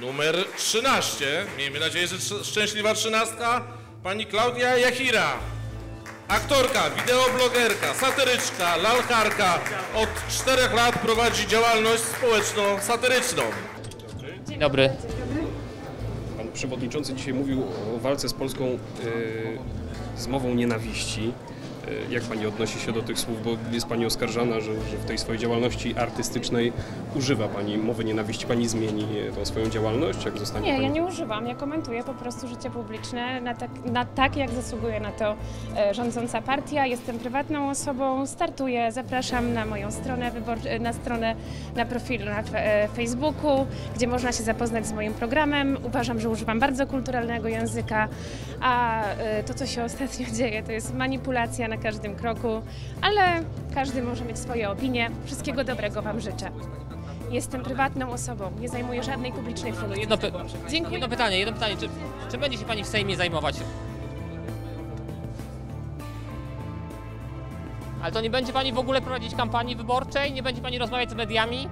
numer 13. Miejmy nadzieję, że szczęśliwa trzynastka. Pani Klaudia Jachira. Aktorka, wideoblogerka, satyryczka, lalkarka. Od czterech lat prowadzi działalność społeczno-satyryczną. Dzień dobry. Pan przewodniczący dzisiaj mówił o walce z Polską z mową nienawiści. E, Jak pani odnosi się do tych słów, bo jest pani oskarżana, że, że w tej swojej działalności artystycznej używa pani mowy nienawiści. Pani zmieni e, tą swoją działalność, jak zostanie Nie, pani... ja nie używam. Ja komentuję po prostu życie publiczne na tak, na tak jak zasługuje na to e, rządząca partia. Jestem prywatną osobą, startuję, zapraszam na moją stronę na stronę, na profil na Facebooku, gdzie można się zapoznać z moim programem. Uważam, że używam bardzo kulturalnego języka, a to, co się ostatnio dzieje, to jest manipulacja na każdym kroku, ale każdy może mieć swoje opinie. Wszystkiego dobrego Wam życzę. Jestem prywatną osobą, nie zajmuję żadnej publicznej funkcji. Jedno, py- Dziękuję. jedno pytanie, jedno pytanie. Czy, czy będzie się Pani w Sejmie zajmować? Ale to nie będzie Pani w ogóle prowadzić kampanii wyborczej? Nie będzie Pani rozmawiać z mediami?